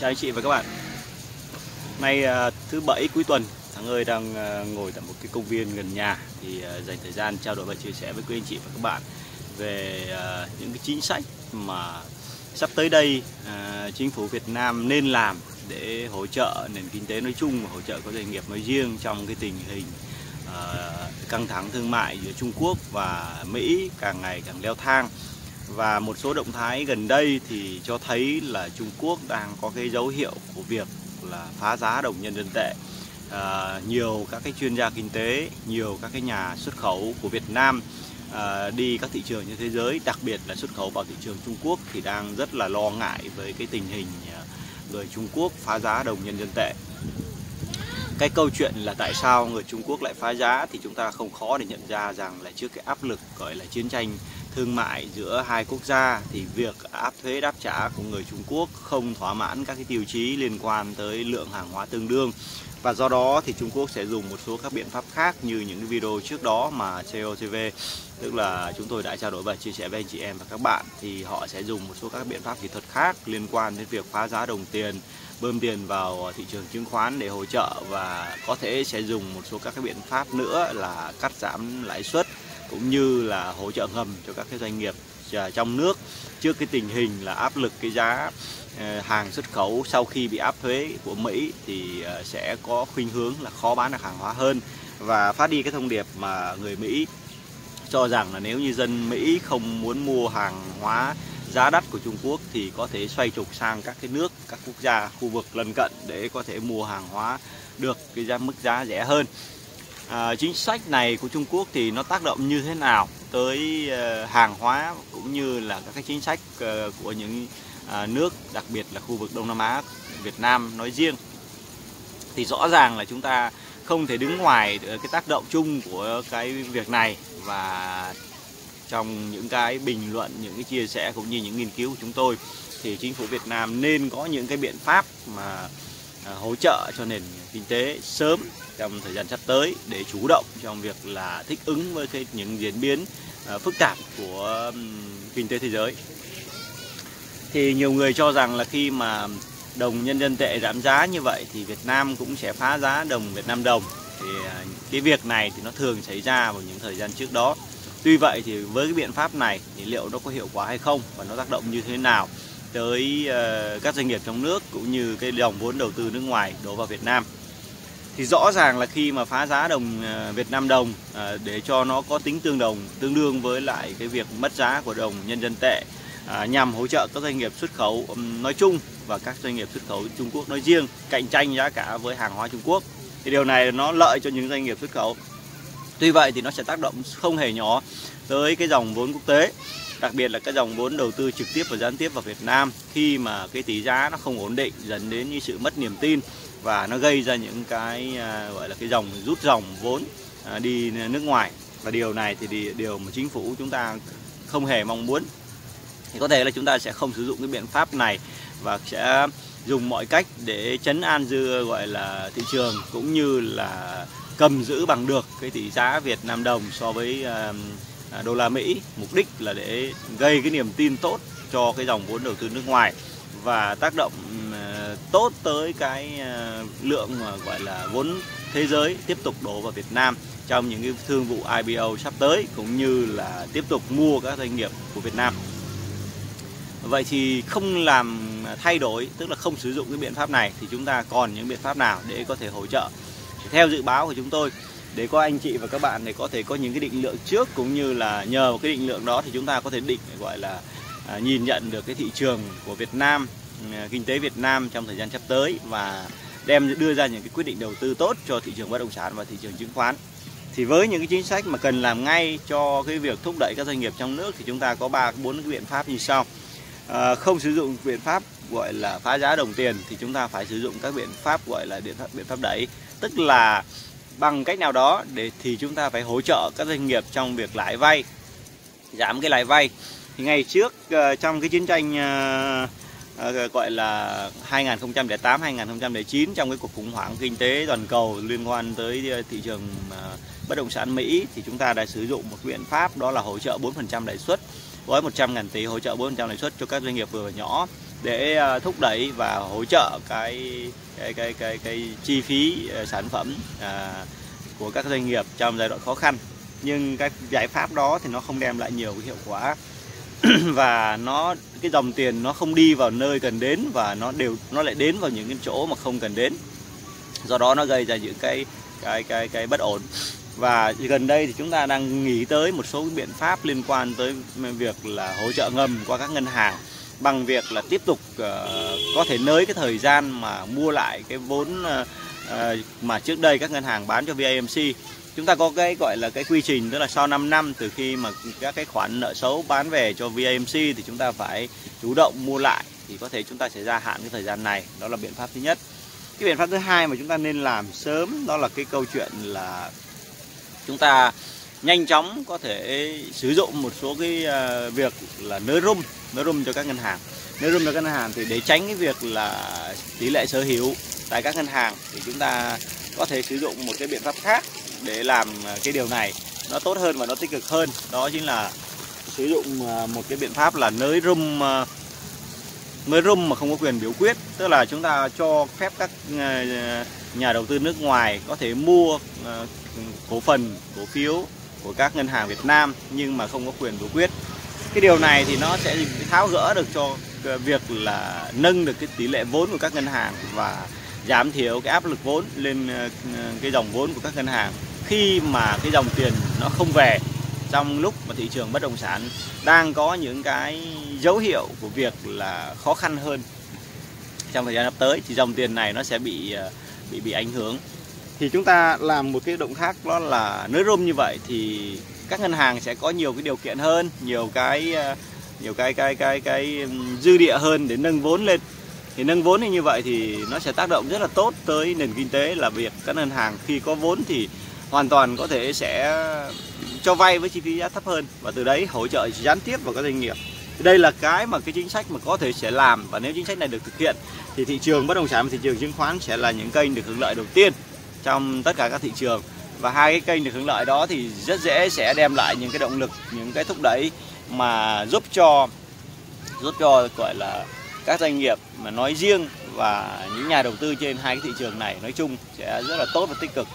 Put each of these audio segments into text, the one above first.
Chào anh chị và các bạn. Nay à, thứ bảy cuối tuần, Thắng ơi đang à, ngồi tại một cái công viên gần nhà. Thì à, dành thời gian trao đổi và chia sẻ với quý anh chị và các bạn Về những cái chính sách mà sắp tới đây Chính phủ Việt Nam nên làm Để hỗ trợ nền kinh tế nói chung Và hỗ trợ các doanh nghiệp nói riêng Trong cái tình hình căng thẳng thương mại giữa Trung Quốc và Mỹ càng ngày càng leo thang và một số động thái gần đây thì cho thấy là Trung Quốc đang có cái dấu hiệu của việc là phá giá đồng nhân dân tệ. À, nhiều các cái chuyên gia kinh tế nhiều các cái nhà xuất khẩu của Việt Nam à, đi các thị trường trên thế giới đặc biệt là xuất khẩu vào thị trường Trung Quốc thì đang rất là lo ngại với cái tình hình à, người Trung Quốc phá giá đồng nhân dân tệ. Cái câu chuyện là tại sao người Trung Quốc lại phá giá thì chúng ta không khó để nhận ra rằng là trước cái áp lực gọi là chiến tranh thương mại giữa hai quốc gia thì việc áp thuế đáp trả của người Trung Quốc không thỏa mãn các cái tiêu chí liên quan tới lượng hàng hóa tương đương. Và do đó thì Trung Quốc sẽ dùng một số các biện pháp khác như những cái video trước đó mà COTV tức là chúng tôi đã trao đổi và chia sẻ với anh chị em và các bạn, thì họ sẽ dùng một số các biện pháp kỹ thuật khác liên quan đến việc phá giá đồng tiền, bơm tiền vào thị trường chứng khoán để hỗ trợ và có thể sẽ dùng một số các cái biện pháp nữa là cắt giảm lãi suất cũng như là hỗ trợ ngầm cho các cái doanh nghiệp à, trong nước. Trước cái tình hình là áp lực cái giá à, hàng xuất khẩu sau khi bị áp thuế của Mỹ thì à, sẽ có khuynh hướng là khó bán được hàng hóa hơn. Và phát đi cái thông điệp mà người Mỹ cho rằng là nếu như dân Mỹ không muốn mua hàng hóa giá đắt của Trung Quốc thì có thể xoay trục sang các cái nước, các quốc gia khu vực lân cận để có thể mua hàng hóa được cái giá mức giá rẻ hơn à, chính sách này của Trung Quốc thì nó tác động như thế nào tới ờ, hàng hóa cũng như là các cái chính sách ờ, của những nước đặc biệt là khu vực Đông Nam Á Việt Nam nói riêng? Thì rõ ràng là chúng ta không thể đứng ngoài cái tác động chung của cái việc này và trong những cái bình luận những cái chia sẻ cũng như những nghiên cứu của chúng tôi thì chính phủ Việt Nam nên có những cái biện pháp mà À, hỗ trợ cho nền kinh tế sớm trong thời gian sắp tới để chủ động trong việc là thích ứng với cái những diễn biến à, phức tạp của kinh tế thế giới. Thì nhiều người cho rằng là khi mà đồng nhân dân tệ giảm giá như vậy thì Việt Nam cũng sẽ phá giá đồng Việt Nam đồng. Thì à, cái việc này thì nó thường xảy ra vào những thời gian trước đó. Tuy vậy thì với cái biện pháp này thì liệu nó có hiệu quả hay không và nó tác động như thế nào tới ờ, các doanh nghiệp trong nước cũng như cái dòng vốn đầu tư nước ngoài đổ vào Việt Nam. Thì rõ ràng là khi mà phá giá đồng ờ, Việt Nam đồng ờ, để cho nó có tính tương đồng, tương đương với lại cái việc mất giá của đồng nhân dân tệ nhằm hỗ trợ các doanh nghiệp xuất khẩu nói chung và các doanh nghiệp xuất khẩu Trung Quốc nói riêng, cạnh tranh giá cả với hàng hóa Trung Quốc. Thì điều này nó lợi cho những doanh nghiệp xuất khẩu. Tuy vậy thì nó sẽ tác động không hề nhỏ tới cái dòng vốn quốc tế đặc biệt là các dòng vốn đầu tư trực tiếp và gián tiếp vào Việt Nam khi mà cái tỷ giá nó không ổn định dẫn đến như sự mất niềm tin và nó gây ra những cái à, gọi là cái dòng rút dòng vốn à, đi nước ngoài. Và điều này thì điều mà chính phủ chúng ta không hề mong muốn. Thì có thể là chúng ta sẽ không sử dụng cái biện pháp này và sẽ dùng mọi cách để chấn an dư gọi là thị trường cũng như là cầm giữ bằng được cái tỷ giá Việt Nam đồng so với à, À, đô la Mỹ mục đích là để gây cái niềm tin tốt cho cái dòng vốn đầu tư nước ngoài và tác động à, tốt tới cái à, lượng gọi là vốn thế giới tiếp tục đổ vào Việt Nam trong những cái thương vụ IPO sắp tới cũng như là tiếp tục mua các doanh nghiệp của Việt Nam. Vậy thì không làm thay đổi, tức là không sử dụng cái biện pháp này thì chúng ta còn những biện pháp nào để có thể hỗ trợ? Theo dự báo của chúng tôi, để có anh chị và các bạn để có thể có những cái định lượng trước cũng như là nhờ một cái định lượng đó thì chúng ta có thể định gọi là à, nhìn nhận được cái thị trường của Việt Nam À, kinh tế Việt Nam trong thời gian sắp tới và đem đưa ra những cái quyết định đầu tư tốt cho thị trường bất động sản và thị trường chứng khoán. Thì với những cái chính sách mà cần làm ngay cho cái việc thúc đẩy các doanh nghiệp trong nước thì chúng ta có ba bốn cái biện pháp như sau. À, không sử dụng biện pháp gọi là phá giá đồng tiền thì chúng ta phải sử dụng các biện pháp gọi là biện pháp biện pháp đẩy, tức là bằng cách nào đó để thì chúng ta phải hỗ trợ các doanh nghiệp trong việc lãi vay, giảm cái lãi vay. Thì ngày trước ờ, trong cái chiến tranh ờ, ờ, gọi là 2008 2009 trong cái cuộc khủng hoảng kinh tế toàn cầu liên quan tới thị trường bất động sản Mỹ, thì chúng ta đã sử dụng một biện pháp đó là hỗ trợ 4% lãi suất, gói 100 ngàn tỷ hỗ trợ 4% lãi suất cho các doanh nghiệp vừa và nhỏ để à, thúc đẩy và hỗ trợ cái cái cái cái cái chi phí à, sản phẩm à, của các doanh nghiệp trong giai đoạn khó khăn. Nhưng các giải pháp đó thì nó không đem lại nhiều cái hiệu quả. Và nó cái dòng tiền nó không đi vào nơi cần đến và nó đều nó lại đến vào những cái chỗ mà không cần đến. Do đó nó gây ra những cái cái cái cái bất ổn. Và gần đây thì chúng ta đang nghĩ tới một số biện pháp liên quan tới việc là hỗ trợ ngầm qua các ngân hàng bằng việc là tiếp tục uh, có thể nới cái thời gian mà mua lại cái vốn uh, mà trước đây các ngân hàng bán cho VAMC chúng ta có cái gọi là cái quy trình tức là sau 5 năm từ khi mà các cái khoản nợ xấu bán về cho VAMC thì chúng ta phải chủ động mua lại thì có thể chúng ta sẽ gia hạn cái thời gian này. Đó là biện pháp thứ nhất. Cái biện pháp thứ hai mà chúng ta nên làm sớm đó là cái câu chuyện là chúng ta nhanh chóng có thể sử dụng một số cái à, việc là nới room nới room cho các ngân hàng. Nới room cho các ngân hàng thì để tránh cái việc là tỷ lệ sở hữu tại các ngân hàng thì chúng ta có thể sử dụng một cái biện pháp khác để làm à, cái điều này. Nó tốt hơn và nó tích cực hơn. Đó chính là sử dụng à, một cái biện pháp là nới room nới room mà không có quyền biểu quyết. Tức là chúng ta cho phép các nhà đầu tư nước ngoài có thể mua cổ phần, cổ phiếu của các ngân hàng Việt Nam nhưng mà không có quyền biểu quyết. Cái điều này thì nó sẽ tháo gỡ được cho việc là nâng được cái tỷ lệ vốn của các ngân hàng và giảm thiểu cái áp lực vốn lên ờ, cái dòng vốn của các ngân hàng. Khi mà cái dòng tiền nó không về, trong lúc mà thị trường bất động sản đang có những cái dấu hiệu của việc là khó khăn hơn trong thời gian sắp tới thì dòng tiền này nó sẽ bị ờ, bị bị ảnh hưởng thì chúng ta làm một cái động tác đó là nới rôm như vậy thì các ngân hàng sẽ có nhiều cái điều kiện hơn, nhiều cái nhiều nhiều cái cái cái cái dư địa hơn để nâng vốn lên. Thì nâng vốn như vậy thì nó sẽ tác động rất là tốt tới nền kinh tế, là việc các ngân hàng khi có vốn thì hoàn toàn có thể sẽ cho vay với chi phí giá thấp hơn và từ đấy hỗ trợ gián tiếp vào các doanh nghiệp. Đây là cái mà cái chính sách mà có thể sẽ làm và nếu chính sách này được thực hiện thì thị trường bất động sản và thị trường chứng khoán sẽ là những kênh được hưởng lợi đầu tiên trong tất cả các thị trường. Và hai cái kênh được hưởng lợi đó thì rất dễ sẽ đem lại những cái động lực, những cái thúc đẩy mà giúp cho giúp cho, gọi là, các doanh nghiệp mà nói riêng và những nhà đầu tư trên hai cái thị trường này nói chung sẽ rất là tốt và tích cực.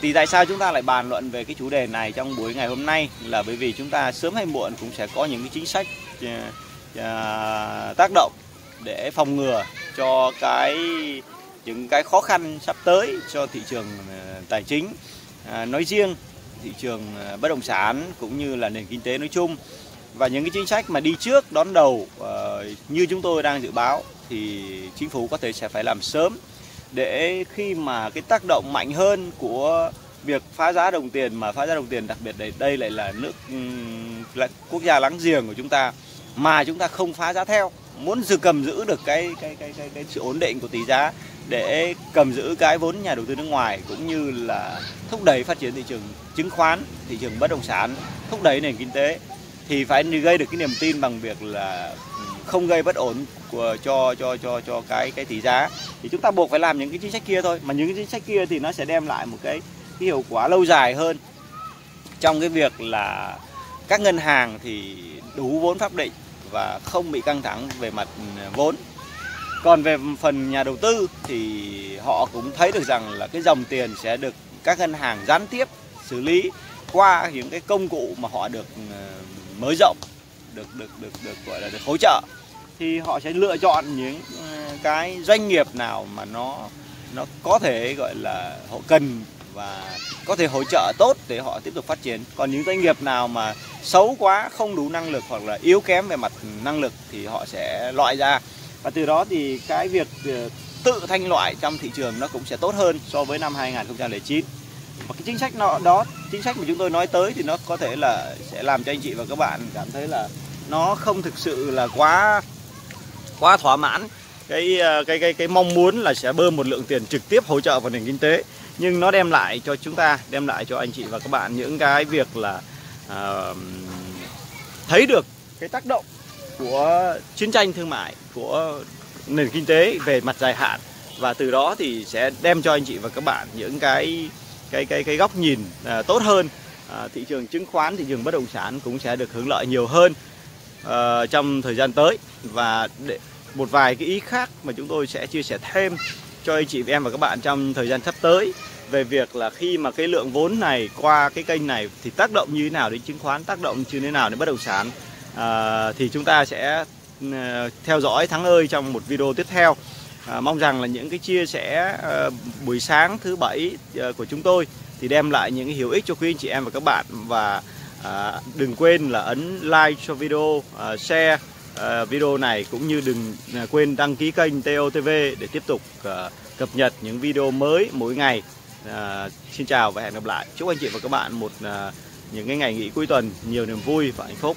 Thì tại sao chúng ta lại bàn luận về cái chủ đề này trong buổi ngày hôm nay? Là bởi vì chúng ta sớm hay muộn cũng sẽ có những cái chính sách ờ, ờ, tác động để phòng ngừa cho cái những cái khó khăn sắp tới cho thị trường ờ, tài chính. À, nói riêng thị trường ờ, bất động sản cũng như là nền kinh tế nói chung. Và những cái chính sách mà đi trước đón đầu ờ, như chúng tôi đang dự báo thì chính phủ có thể sẽ phải làm sớm để khi mà cái tác động mạnh hơn của việc phá giá đồng tiền mà phá giá đồng tiền đặc biệt đây đây lại là nước ừ, là quốc gia láng giềng của chúng ta mà chúng ta không phá giá theo muốn giữ cầm giữ được cái cái cái cái, cái sự ổn định của tỷ giá để cầm giữ cái vốn nhà đầu tư nước ngoài cũng như là thúc đẩy phát triển thị trường chứng khoán, thị trường bất động sản, thúc đẩy nền kinh tế thì phải gây được cái niềm tin bằng việc là ừ, không gây bất ổn của cho cho cho cho cái cái tỷ giá. Thì chúng ta buộc phải làm những cái chính sách kia thôi mà những cái chính sách kia thì nó sẽ đem lại một cái, cái hiệu quả lâu dài hơn. Trong cái việc là các ngân hàng thì đủ vốn pháp định và không bị căng thẳng về mặt ừ, vốn còn về phần nhà đầu tư thì họ cũng thấy được rằng là cái dòng tiền sẽ được các ngân hàng gián tiếp xử lý qua những cái công cụ mà họ được mở mới rộng, được được được được, gọi là được hỗ trợ. Thì họ sẽ lựa chọn những ờ, cái doanh nghiệp nào mà nó nó có thể, gọi là, họ cần và có thể hỗ trợ tốt để họ tiếp tục phát triển. Còn những doanh nghiệp nào mà xấu quá, không đủ năng lực hoặc là yếu kém về mặt năng lực thì họ sẽ loại ra và từ đó thì cái việc ờ, tự thanh loại trong thị trường nó cũng sẽ tốt hơn so với năm 2009 và cái chính sách nó đó chính sách mà chúng tôi nói tới thì nó có thể là sẽ làm cho anh chị và các bạn cảm thấy là nó không thực sự là quá quá thỏa mãn. Cái ờ, cái cái cái mong muốn là sẽ bơm một lượng tiền trực tiếp hỗ trợ vào nền kinh tế. Nhưng nó đem lại cho chúng ta đem lại cho anh chị và các bạn những cái việc là uh, thấy được cái tác động của chiến tranh thương mại của nền kinh tế về mặt dài hạn. Và từ đó thì sẽ đem cho anh chị và các bạn những cái cái cái cái góc nhìn à, tốt hơn. À, thị trường chứng khoán thị trường bất động sản cũng sẽ được hưởng lợi nhiều hơn à, trong thời gian tới. Và để, một vài cái ý khác mà chúng tôi sẽ chia sẻ thêm cho anh chị em và các bạn trong thời gian sắp tới về việc là khi mà cái lượng vốn này qua cái kênh này thì tác động như thế nào đến chứng khoán, tác động như thế nào đến bất động sản à, thì chúng ta sẽ ờ, theo dõi Thắng ơi trong một video tiếp theo. À, mong rằng là những cái chia sẻ à, buổi sáng thứ bảy à, của chúng tôi thì đem lại những cái hữu ích cho quý anh chị em và các bạn và à, đừng quên là ấn like cho video, à, share à, video này cũng như đừng à, quên đăng ký kênh TOTV để tiếp tục à, cập nhật những video mới mỗi ngày. À, xin chào và hẹn gặp lại. Chúc anh chị và các bạn một à, những cái ngày nghỉ cuối tuần nhiều niềm vui và hạnh phúc.